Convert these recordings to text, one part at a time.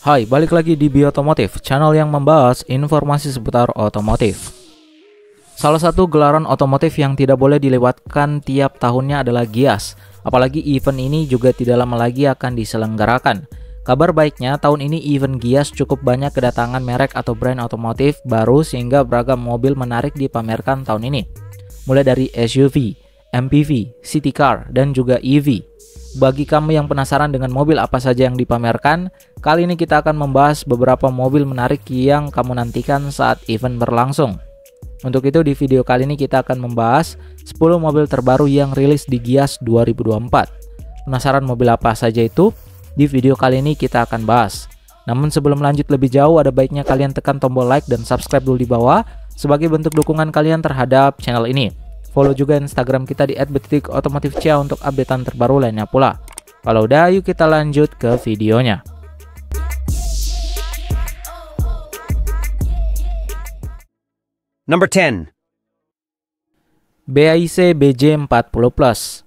Hai, balik lagi di Biotomotif, channel yang membahas informasi seputar otomotif. Salah satu gelaran otomotif yang tidak boleh dilewatkan tiap tahunnya adalah Gias. Apalagi event ini juga tidak lama lagi akan diselenggarakan. Kabar baiknya, tahun ini event Gias cukup banyak kedatangan merek atau brand otomotif baru sehingga beragam mobil menarik dipamerkan tahun ini. Mulai dari SUV, MPV, city car, dan juga EV. Bagi kamu yang penasaran dengan mobil apa saja yang dipamerkan, kali ini kita akan membahas beberapa mobil menarik yang kamu nantikan saat event berlangsung. Untuk itu di video kali ini kita akan membahas 10 mobil terbaru yang rilis di Gias 2024. Penasaran mobil apa saja itu? Di video kali ini kita akan bahas. Namun sebelum lanjut lebih jauh ada baiknya kalian tekan tombol like dan subscribe dulu di bawah sebagai bentuk dukungan kalian terhadap channel ini. Follow juga Instagram kita di @detik_otomotifcia untuk updatean terbaru lainnya pula. Kalau udah, yuk kita lanjut ke videonya. Number 10. BAIC BJ40 Plus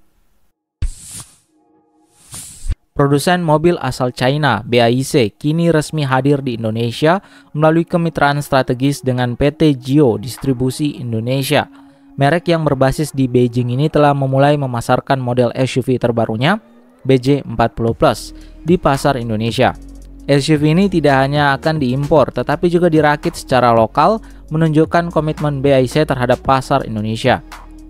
Produsen mobil asal China, BAIC, kini resmi hadir di Indonesia melalui kemitraan strategis dengan PT Gio Distribusi Indonesia – Merek yang berbasis di Beijing ini telah memulai memasarkan model SUV terbarunya BJ40 Plus di pasar Indonesia. SUV ini tidak hanya akan diimpor tetapi juga dirakit secara lokal menunjukkan komitmen BAIC terhadap pasar Indonesia.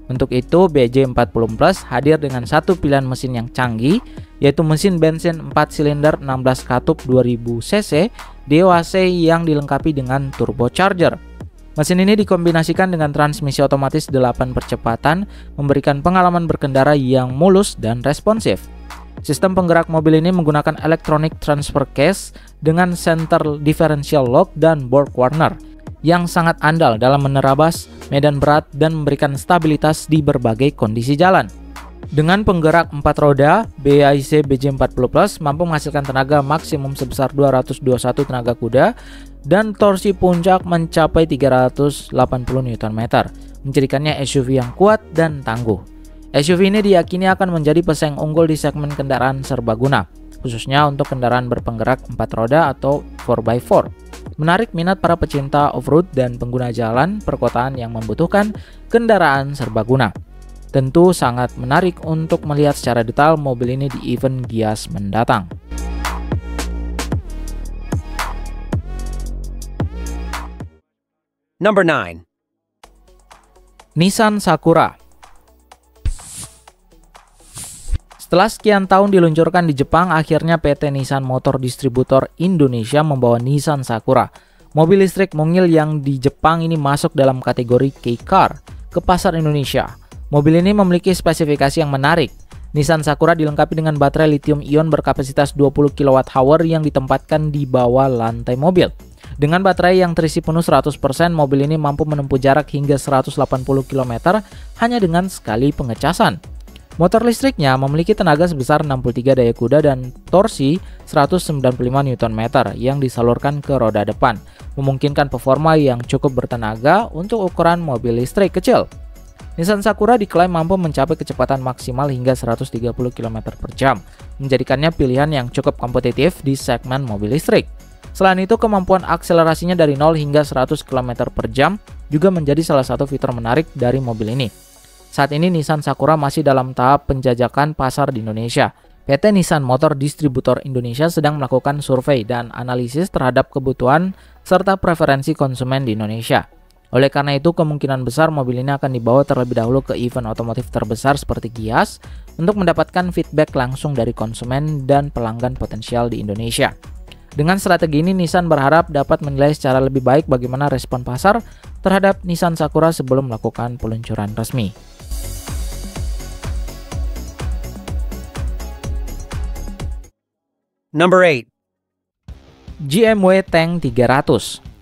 Untuk itu, BJ40 Plus hadir dengan satu pilihan mesin yang canggih, yaitu mesin bensin 4 silinder 16 katup 2000 cc DOHC yang dilengkapi dengan turbocharger. Mesin ini dikombinasikan dengan transmisi otomatis 8 percepatan, memberikan pengalaman berkendara yang mulus dan responsif. Sistem penggerak mobil ini menggunakan electronic transfer case dengan center differential lock dan board corner yang sangat andal dalam menerabas medan berat dan memberikan stabilitas di berbagai kondisi jalan. Dengan penggerak 4 roda, BAIC BJ40 Plus mampu menghasilkan tenaga maksimum sebesar 221 tenaga kuda dan torsi puncak mencapai 380 Nm, menjadikannya SUV yang kuat dan tangguh. SUV ini diyakini akan menjadi pesaing unggul di segmen kendaraan serbaguna, khususnya untuk kendaraan berpenggerak 4 roda atau 4x4. Menarik minat para pecinta off-road dan pengguna jalan perkotaan yang membutuhkan kendaraan serbaguna. Tentu sangat menarik untuk melihat secara detail mobil ini di event Gias mendatang. Number 9. Nissan Sakura Setelah sekian tahun diluncurkan di Jepang, akhirnya PT Nissan Motor Distributor Indonesia membawa Nissan Sakura. Mobil listrik mungil yang di Jepang ini masuk dalam kategori K-Car ke pasar Indonesia. Mobil ini memiliki spesifikasi yang menarik. Nissan Sakura dilengkapi dengan baterai lithium ion berkapasitas 20 kWh yang ditempatkan di bawah lantai mobil. Dengan baterai yang terisi penuh 100%, mobil ini mampu menempuh jarak hingga 180 km hanya dengan sekali pengecasan. Motor listriknya memiliki tenaga sebesar 63 daya kuda dan torsi 195 Nm yang disalurkan ke roda depan, memungkinkan performa yang cukup bertenaga untuk ukuran mobil listrik kecil. Nissan Sakura diklaim mampu mencapai kecepatan maksimal hingga 130 km per jam, menjadikannya pilihan yang cukup kompetitif di segmen mobil listrik. Selain itu, kemampuan akselerasinya dari 0 hingga 100 km per jam juga menjadi salah satu fitur menarik dari mobil ini. Saat ini Nissan Sakura masih dalam tahap penjajakan pasar di Indonesia. PT Nissan Motor Distributor Indonesia sedang melakukan survei dan analisis terhadap kebutuhan serta preferensi konsumen di Indonesia. Oleh karena itu, kemungkinan besar mobil ini akan dibawa terlebih dahulu ke event otomotif terbesar seperti Gias untuk mendapatkan feedback langsung dari konsumen dan pelanggan potensial di Indonesia. Dengan strategi ini, Nissan berharap dapat menilai secara lebih baik bagaimana respon pasar terhadap Nissan Sakura sebelum melakukan peluncuran resmi. Number 8. GMW Tank 300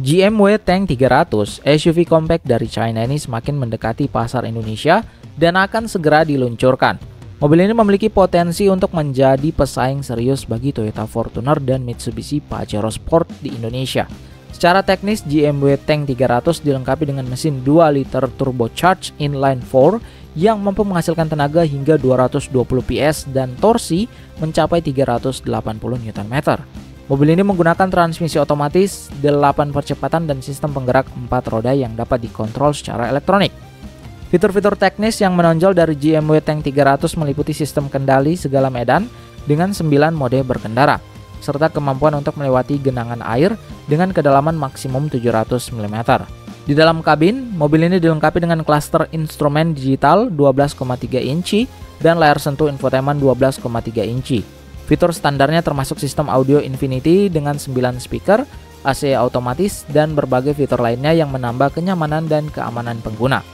GMW Tank 300 SUV compact dari China ini semakin mendekati pasar Indonesia dan akan segera diluncurkan. Mobil ini memiliki potensi untuk menjadi pesaing serius bagi Toyota Fortuner dan Mitsubishi Pajero Sport di Indonesia. Secara teknis, GMW Tank 300 dilengkapi dengan mesin 2 liter turbocharged inline 4 yang mampu menghasilkan tenaga hingga 220 PS dan torsi mencapai 380 Nm. Mobil ini menggunakan transmisi otomatis, 8 percepatan dan sistem penggerak 4 roda yang dapat dikontrol secara elektronik. Fitur-fitur teknis yang menonjol dari GMW Tank 300 meliputi sistem kendali segala medan dengan 9 mode berkendara, serta kemampuan untuk melewati genangan air dengan kedalaman maksimum 700 mm. Di dalam kabin, mobil ini dilengkapi dengan klaster instrumen digital 12,3 inci dan layar sentuh infotainment 12,3 inci. Fitur standarnya termasuk sistem audio Infinity dengan 9 speaker, AC otomatis, dan berbagai fitur lainnya yang menambah kenyamanan dan keamanan pengguna.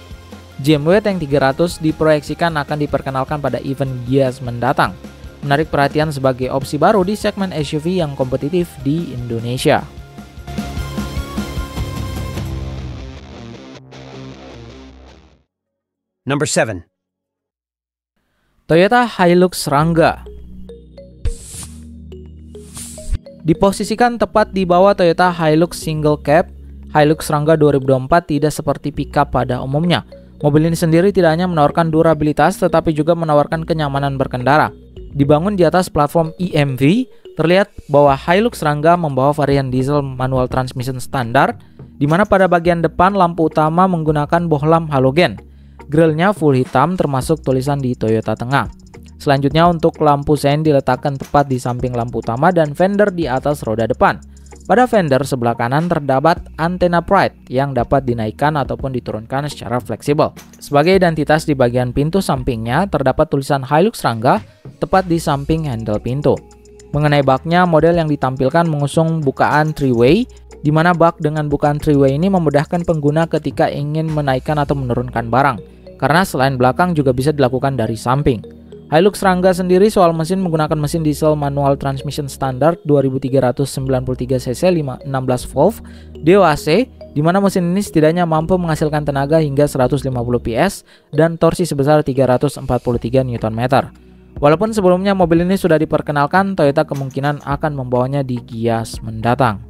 GMW Tank 300 diproyeksikan akan diperkenalkan pada event Gias mendatang, menarik perhatian sebagai opsi baru di segmen SUV yang kompetitif di Indonesia. Number 7. Toyota Hilux Rangga Diposisikan tepat di bawah Toyota Hilux Single Cab, Hilux Rangga 2024 tidak seperti pickup pada umumnya, Mobil ini sendiri tidak hanya menawarkan durabilitas tetapi juga menawarkan kenyamanan berkendara. Dibangun di atas platform EMV, terlihat bahwa Hilux Rangga membawa varian diesel manual transmission standar, di mana pada bagian depan lampu utama menggunakan bohlam halogen. Grillnya full hitam termasuk tulisan di Toyota tengah. Selanjutnya untuk lampu sein diletakkan tepat di samping lampu utama dan fender di atas roda depan. Pada fender sebelah kanan terdapat antena Pride yang dapat dinaikkan ataupun diturunkan secara fleksibel. Sebagai identitas di bagian pintu sampingnya terdapat tulisan Hilux Rangga tepat di samping handle pintu. Mengenai baknya, model yang ditampilkan mengusung bukaan three-way di mana bak dengan bukaan three-way ini memudahkan pengguna ketika ingin menaikkan atau menurunkan barang. Karena selain belakang juga bisa dilakukan dari samping. Hilux Rangga sendiri soal mesin menggunakan mesin diesel manual transmission standar 2393 cc 16 volt DOAC di mana mesin ini setidaknya mampu menghasilkan tenaga hingga 150 PS dan torsi sebesar 343 Nm. Walaupun sebelumnya mobil ini sudah diperkenalkan, Toyota kemungkinan akan membawanya di Gias mendatang.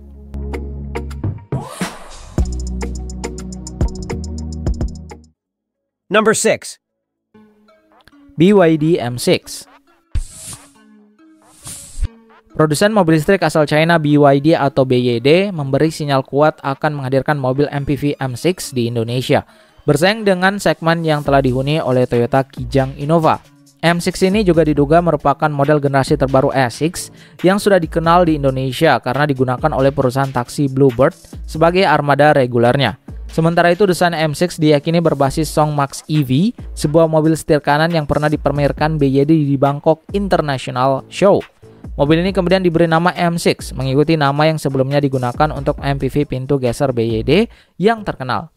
Number 6. BYD M6. Produsen mobil listrik asal China BYD atau BYD memberi sinyal kuat akan menghadirkan mobil MPV M6 di Indonesia, bersaing dengan segmen yang telah dihuni oleh Toyota Kijang Innova. M6 ini juga diduga merupakan model generasi terbaru S6 yang sudah dikenal di Indonesia karena digunakan oleh perusahaan taksi Bluebird sebagai armada regulernya. Sementara itu desain M6 diyakini berbasis Song Max EV, sebuah mobil setir kanan yang pernah dipermirkan BYD di Bangkok International Show. Mobil ini kemudian diberi nama M6, mengikuti nama yang sebelumnya digunakan untuk MPV pintu geser BYD yang terkenal.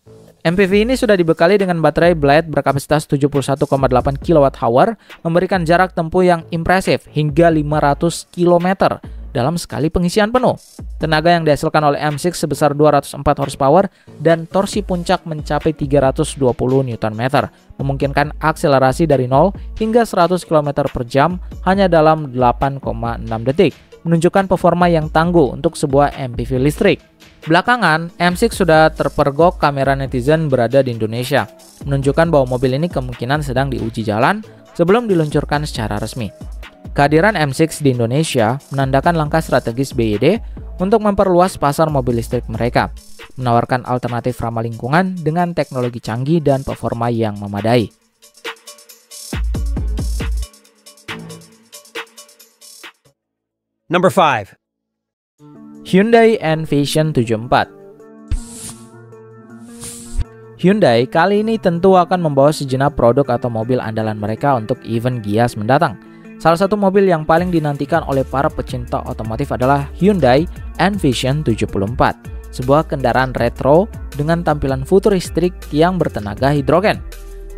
MPV ini sudah dibekali dengan baterai Blade berkapasitas 71,8 kWh, memberikan jarak tempuh yang impresif hingga 500 km dalam sekali pengisian penuh. Tenaga yang dihasilkan oleh M6 sebesar 204 horsepower dan torsi puncak mencapai 320 Nm, memungkinkan akselerasi dari 0 hingga 100 km per jam hanya dalam 8,6 detik, menunjukkan performa yang tangguh untuk sebuah MPV listrik. Belakangan, M6 sudah terpergok kamera netizen berada di Indonesia, menunjukkan bahwa mobil ini kemungkinan sedang diuji jalan sebelum diluncurkan secara resmi. Kehadiran M6 di Indonesia menandakan langkah strategis BYD untuk memperluas pasar mobil listrik mereka, menawarkan alternatif ramah lingkungan dengan teknologi canggih dan performa yang memadai. Number 5. Hyundai Envision 74 Hyundai kali ini tentu akan membawa sejenak produk atau mobil andalan mereka untuk event Gias mendatang – Salah satu mobil yang paling dinantikan oleh para pecinta otomotif adalah Hyundai Envision 74, sebuah kendaraan retro dengan tampilan futuristik yang bertenaga hidrogen.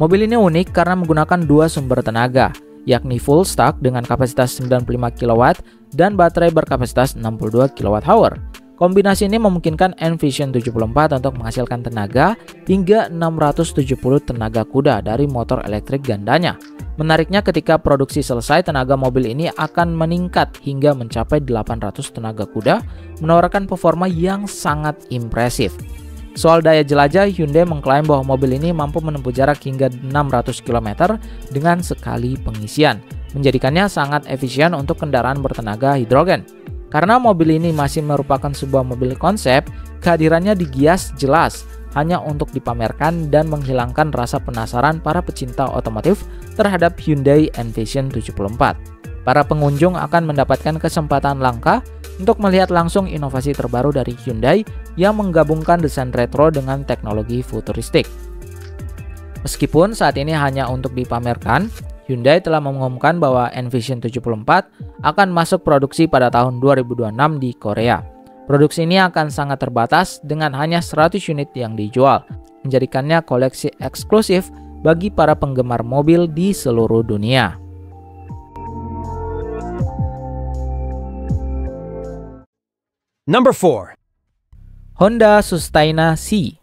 Mobil ini unik karena menggunakan dua sumber tenaga, yakni full stack dengan kapasitas 95 kW dan baterai berkapasitas 62 kWh. Kombinasi ini memungkinkan Envision 74 untuk menghasilkan tenaga hingga 670 tenaga kuda dari motor elektrik gandanya Menariknya ketika produksi selesai, tenaga mobil ini akan meningkat hingga mencapai 800 tenaga kuda, menawarkan performa yang sangat impresif. Soal daya jelajah, Hyundai mengklaim bahwa mobil ini mampu menempuh jarak hingga 600 km dengan sekali pengisian, menjadikannya sangat efisien untuk kendaraan bertenaga hidrogen. Karena mobil ini masih merupakan sebuah mobil konsep, kehadirannya digias jelas hanya untuk dipamerkan dan menghilangkan rasa penasaran para pecinta otomotif terhadap Hyundai Envision 74. Para pengunjung akan mendapatkan kesempatan langka untuk melihat langsung inovasi terbaru dari Hyundai yang menggabungkan desain retro dengan teknologi futuristik. Meskipun saat ini hanya untuk dipamerkan, Hyundai telah mengumumkan bahwa Envision 74 akan masuk produksi pada tahun 2026 di Korea. Produksi ini akan sangat terbatas dengan hanya 100 unit yang dijual, menjadikannya koleksi eksklusif bagi para penggemar mobil di seluruh dunia. Number 4. Honda Sustaina C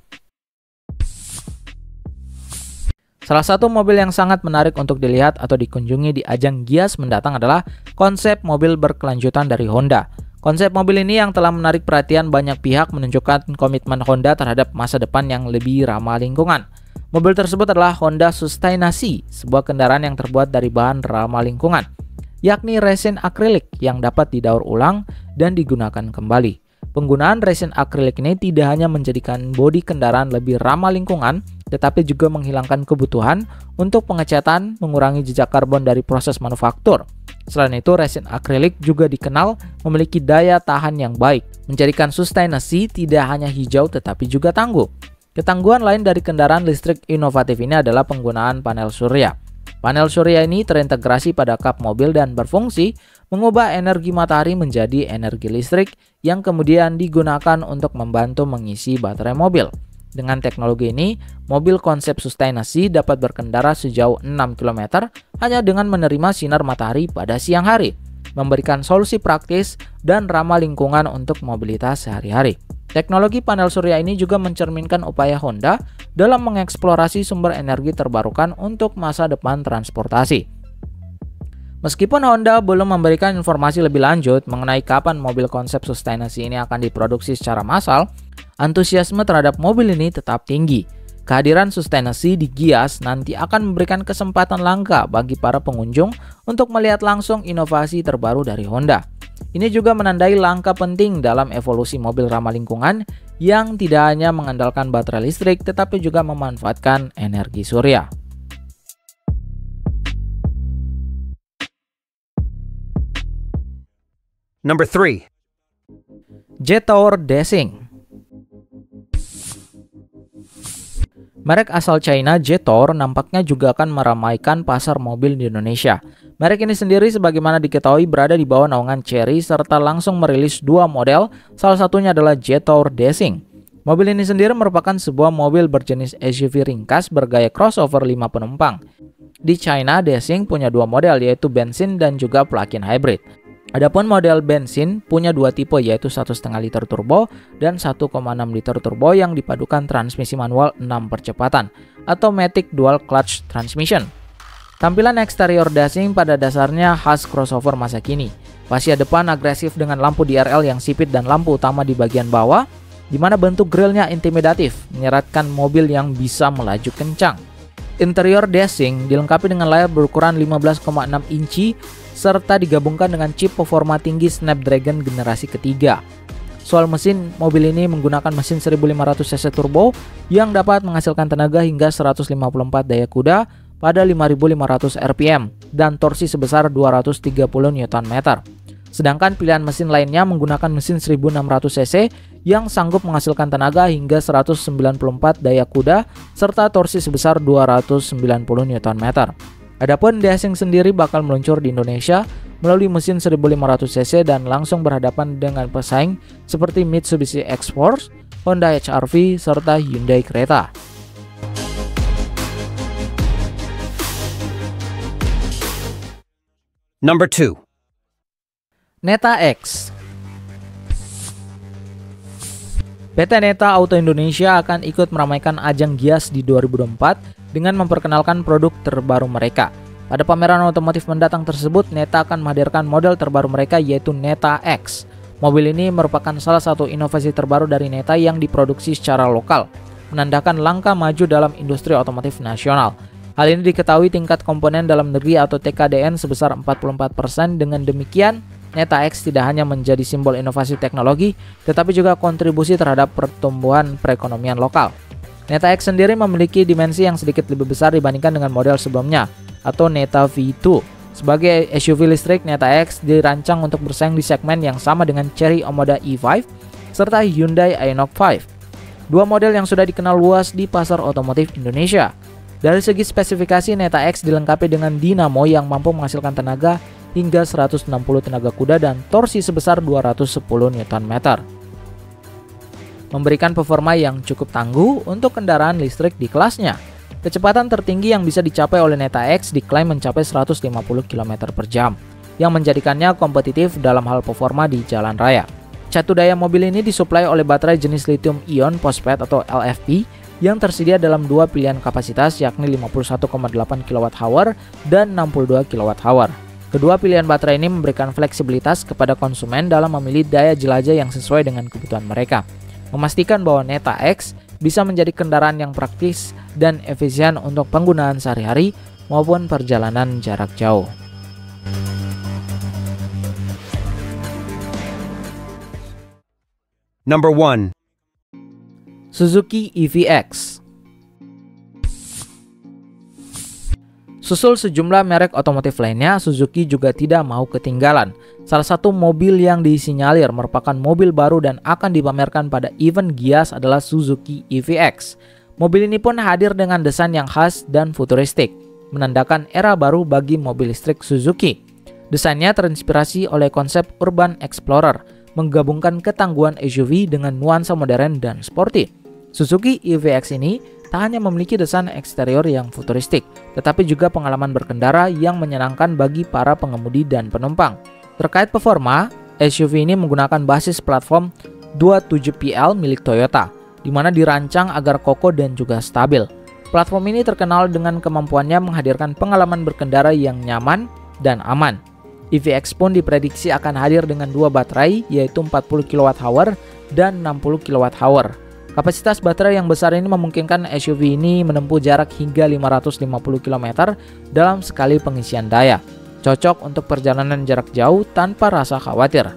Salah satu mobil yang sangat menarik untuk dilihat atau dikunjungi di ajang Gias mendatang adalah konsep mobil berkelanjutan dari Honda. Konsep mobil ini yang telah menarik perhatian banyak pihak menunjukkan komitmen Honda terhadap masa depan yang lebih ramah lingkungan. Mobil tersebut adalah Honda Sustaina C, sebuah kendaraan yang terbuat dari bahan ramah lingkungan yakni resin akrilik yang dapat didaur ulang dan digunakan kembali. Penggunaan resin akrilik ini tidak hanya menjadikan bodi kendaraan lebih ramah lingkungan, tetapi juga menghilangkan kebutuhan untuk pengecatan mengurangi jejak karbon dari proses manufaktur. Selain itu, resin akrilik juga dikenal memiliki daya tahan yang baik, menjadikan sustainasi tidak hanya hijau tetapi juga tangguh. Ketangguhan lain dari kendaraan listrik inovatif ini adalah penggunaan panel surya. Panel surya ini terintegrasi pada kap mobil dan berfungsi mengubah energi matahari menjadi energi listrik yang kemudian digunakan untuk membantu mengisi baterai mobil. Dengan teknologi ini, mobil konsep sustainasi dapat berkendara sejauh 6 km hanya dengan menerima sinar matahari pada siang hari, memberikan solusi praktis dan ramah lingkungan untuk mobilitas sehari-hari. Teknologi panel surya ini juga mencerminkan upaya Honda dalam mengeksplorasi sumber energi terbarukan untuk masa depan transportasi. Meskipun Honda belum memberikan informasi lebih lanjut mengenai kapan mobil konsep sustainasi ini akan diproduksi secara massal, antusiasme terhadap mobil ini tetap tinggi. Kehadiran sustainasi di Gias nanti akan memberikan kesempatan langka bagi para pengunjung untuk melihat langsung inovasi terbaru dari Honda. Ini juga menandai langkah penting dalam evolusi mobil ramah lingkungan yang tidak hanya mengandalkan baterai listrik tetapi juga memanfaatkan energi surya. Number 3. Jetour Desing Merek asal China Jetour nampaknya juga akan meramaikan pasar mobil di Indonesia. Merek ini sendiri sebagaimana diketahui berada di bawah naungan Cherry serta langsung merilis dua model, salah satunya adalah Jetour Desing. Mobil ini sendiri merupakan sebuah mobil berjenis SUV ringkas bergaya crossover 5 penumpang. Di China, Desing punya dua model yaitu bensin dan juga plug-in hybrid. Adapun model bensin punya dua tipe yaitu 1,5 liter turbo dan 1,6 liter turbo yang dipadukan transmisi manual 6 percepatan atau Matic Dual Clutch Transmission. Tampilan eksterior dashing pada dasarnya khas crossover masa kini. Fascia depan agresif dengan lampu DRL yang sipit dan lampu utama di bagian bawah, di mana bentuk grillnya intimidatif, menyeratkan mobil yang bisa melaju kencang. Interior dashing dilengkapi dengan layar berukuran 15,6 inci serta digabungkan dengan chip performa tinggi Snapdragon generasi ketiga. Soal mesin, mobil ini menggunakan mesin 1500 cc turbo yang dapat menghasilkan tenaga hingga 154 daya kuda pada 5500 rpm dan torsi sebesar 230 Nm. Sedangkan pilihan mesin lainnya menggunakan mesin 1600 cc yang sanggup menghasilkan tenaga hingga 194 daya kuda serta torsi sebesar 290 Nm. Adapun Dasing sendiri bakal meluncur di Indonesia melalui mesin 1500 cc dan langsung berhadapan dengan pesaing seperti Mitsubishi X-Force, Honda HR-V, serta Hyundai Creta. Number 2. Neta X PT Neta Auto Indonesia akan ikut meramaikan ajang Gias di 2024 dengan memperkenalkan produk terbaru mereka. Pada pameran otomotif mendatang tersebut, Neta akan menghadirkan model terbaru mereka yaitu Neta X. Mobil ini merupakan salah satu inovasi terbaru dari Neta yang diproduksi secara lokal, menandakan langkah maju dalam industri otomotif nasional. Hal ini diketahui tingkat komponen dalam negeri atau TKDN sebesar 44%. Dengan demikian, Neta X tidak hanya menjadi simbol inovasi teknologi, tetapi juga kontribusi terhadap pertumbuhan perekonomian lokal. Neta X sendiri memiliki dimensi yang sedikit lebih besar dibandingkan dengan model sebelumnya, atau Neta V2. Sebagai SUV listrik, Neta X dirancang untuk bersaing di segmen yang sama dengan Chery Omoda E5 serta Hyundai Ioniq 5. Dua model yang sudah dikenal luas di pasar otomotif Indonesia. Dari segi spesifikasi, Neta X dilengkapi dengan dinamo yang mampu menghasilkan tenaga hingga 160 tenaga kuda dan torsi sebesar 210 Nm. Memberikan performa yang cukup tangguh untuk kendaraan listrik di kelasnya. Kecepatan tertinggi yang bisa dicapai oleh Neta X diklaim mencapai 150 km per jam, yang menjadikannya kompetitif dalam hal performa di jalan raya. Catu daya mobil ini disuplai oleh baterai jenis lithium ion phosphate atau LFP yang tersedia dalam dua pilihan kapasitas yakni 51,8 kWh dan 62 kWh. Kedua pilihan baterai ini memberikan fleksibilitas kepada konsumen dalam memilih daya jelajah yang sesuai dengan kebutuhan mereka. Memastikan bahwa Neta X bisa menjadi kendaraan yang praktis dan efisien untuk penggunaan sehari-hari maupun perjalanan jarak jauh. Number 1. Suzuki EVX Susul sejumlah merek otomotif lainnya, Suzuki juga tidak mau ketinggalan. Salah satu mobil yang disinyalir merupakan mobil baru dan akan dipamerkan pada event Gias adalah Suzuki EVX. Mobil ini pun hadir dengan desain yang khas dan futuristik, menandakan era baru bagi mobil listrik Suzuki. Desainnya terinspirasi oleh konsep Urban Explorer, menggabungkan ketangguhan SUV dengan nuansa modern dan sporty. Suzuki EVX ini tak hanya memiliki desain eksterior yang futuristik, tetapi juga pengalaman berkendara yang menyenangkan bagi para pengemudi dan penumpang. Terkait performa, SUV ini menggunakan basis platform 27PL milik Toyota, di mana dirancang agar kokoh dan juga stabil. Platform ini terkenal dengan kemampuannya menghadirkan pengalaman berkendara yang nyaman dan aman. EVX pun diprediksi akan hadir dengan dua baterai yaitu 40 kWh dan 60 kWh Kapasitas baterai yang besar ini memungkinkan SUV ini menempuh jarak hingga 550 km dalam sekali pengisian daya. Cocok untuk perjalanan jarak jauh tanpa rasa khawatir.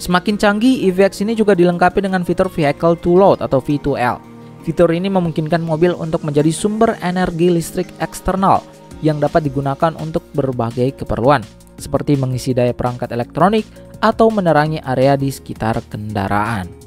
Semakin canggih, EVX ini juga dilengkapi dengan fitur Vehicle to Load atau V2L. Fitur ini memungkinkan mobil untuk menjadi sumber energi listrik eksternal yang dapat digunakan untuk berbagai keperluan, seperti mengisi daya perangkat elektronik atau menerangi area di sekitar kendaraan.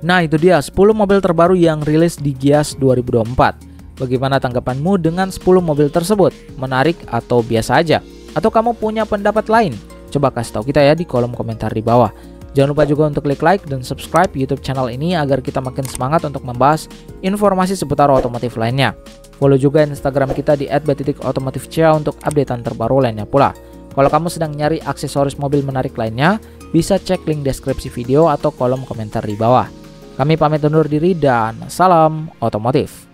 Nah itu dia 10 mobil terbaru yang rilis di Gias 2024 Bagaimana tanggapanmu dengan 10 mobil tersebut? Menarik atau biasa aja? Atau kamu punya pendapat lain? Coba kasih tahu kita ya di kolom komentar di bawah Jangan lupa juga untuk klik like dan subscribe YouTube channel ini agar kita makin semangat untuk membahas informasi seputar otomotif lainnya. Follow juga Instagram kita di @batitik_otomotifca untuk updatean terbaru lainnya pula. Kalau kamu sedang nyari aksesoris mobil menarik lainnya, bisa cek link deskripsi video atau kolom komentar di bawah. Kami pamit undur diri dan salam otomotif.